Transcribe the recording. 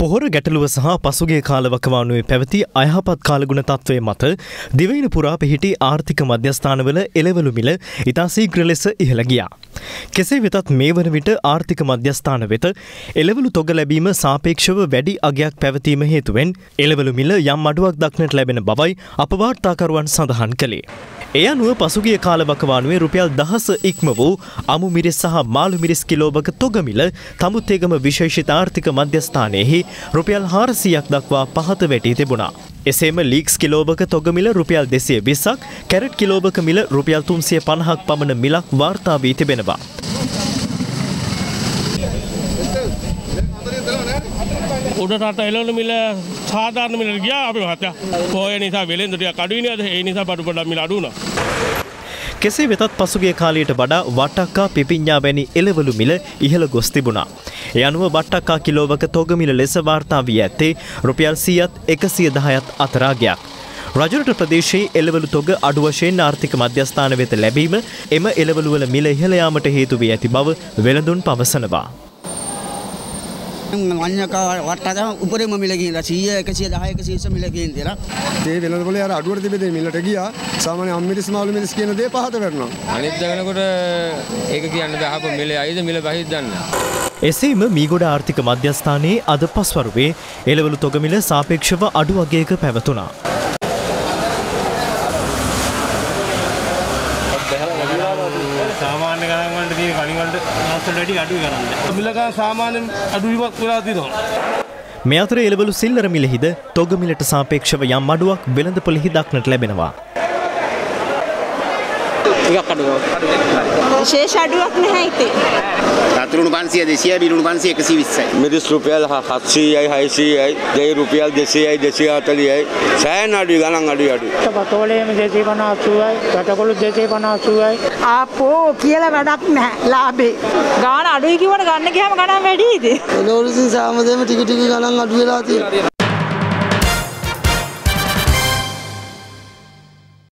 පොහොර ගැටලුව සහ පසුගේ කාලවකවානුවේ පැවති අයහපත් කාලගුණ තත්ත්වය මත දිවයින පුරා පිහිටි ආර්ථික මධ්‍යස්ථානවල එළවලු මිල ඉතා සීග්‍ර ලෙස ඉහළ ගියා. කෙසේ වෙතත් මේ වන විට ආර්ථික මධ්‍යස්ථාන වෙත එළවලු තොග ලැබීම සාපේක්ෂව වැඩි අගයක් පැවතීම හේතුවෙන් එළවලු මිල යම් අඩුවක් දක්නට ලැබෙන බවයි අපවාර්තාකරුවන් සඳහන් කළේ. එය අනුව පසුගිය කාලවකවානුවේ රුපියල් දහස ඉක්ම වූ අමු මිරිස් සහ මාළු මිරිස් කිලෝබක තොගමිල තමුත්තේගම විශේෂිත ආර්ථික මධ්‍යස්ථානයෙහි රුපියල් හාරසියක් දක්වා පහත වැටී තිබුණා. එසේම ලීක්ස් කිලෝබක තොගමිල රුපියල් දෙසිය විස්සක් කැරට් කිලෝබක මිල රුපියල් තුන්සිය පණහක් පමණ මිලක් වාර්තා වී තිබෙනවා. උඩට එලවලු මිල සාධාරණ මිලට ගියා අපි මහත්තයා. පොය නිසා වෙලෙන්ද ටිකක් අඩුයි නේද? ඒ නිසා බඩු පොඩක් මිල අඩු වුණා. කෙසේ වෙතත් පසුගිය කාලයට වඩා වටක්කා පිපිඤ්ඤා වැනි එළවලු මිල ඉහළ ගොස් තිබුණා. ඒ අනුව වට්ටක්කා කිලෝවක තොග මිල ලෙස වාර්තා වී ඇත්තේ රුපියල් 100ත් 110ත් අතර අගයක්. රජරට ප්‍රදේශයේ එළවලු තොග අඩු වශයෙන් ආර්ථික මධ්‍යස්ථාන වෙත ලැබීම එම එළවලු වල මිල ඉහළ යාමට හේතු වී ඇති බව වෙළඳුන් පවසනවා. මං්ඥක වට්ටක උපරම මිලගින් සීය එකසිය දායක සීස මිලගින් දෙෙන ඒ වෙනදපොල අර අඩුවට තිබෙදේ මිලට ගියා සාමාන්‍ය අම්මිරිස් මාළු මිරිස් කියන දේ පහත වෙනවා. අනිත් දවනකොට ඒක කියන්න බෑ අප මිල අයිද මිල බහිද දන්න. එසේම මීගොඩ ආර්ථික මධ්‍යස්ථානයේ අද පස්වරුවේ එළවලු තොගමිල සාපේක්ෂව අඩු වගේක පැවතුනා. සාමාන්‍ය ගණන් වලට තියෙන කණි වලට මාසෙට වැඩි අඩුයි ගණන්. මිලකන් සාමාන්‍යයෙන් අඩුවීමක් වෙලා තියෙනවා. මේ අතර එළවලු සිල්ලර මිලෙහිද තොග මිලට සාපේක්ෂව යම් අඩුවක් වෙළඳපොළෙහි දක්නට ලැබෙනවා. විශේෂ අඩුවක් නැහැ ඉතින්. රතුරුණු 500 200 බිරුණු 500 120යි. මිරිස් රුපියල් 700යි 600යි දෙහි රුපියල් 200යි 240යි සෑහෙන අඩුයි ගණන් අඩුයි අඩුයි. පතෝලේම 250යි රටකොළු 250යි ආපෝ කියලා වැඩක් නැහැ. ලාභේ. ගාන අඩුයි කිව්වට ගන්න ගියාම ගණන් වැඩිද? එලෝරිසින් සාමදේම ටික ටික ගණන් අඩු වෙලා තියෙනවා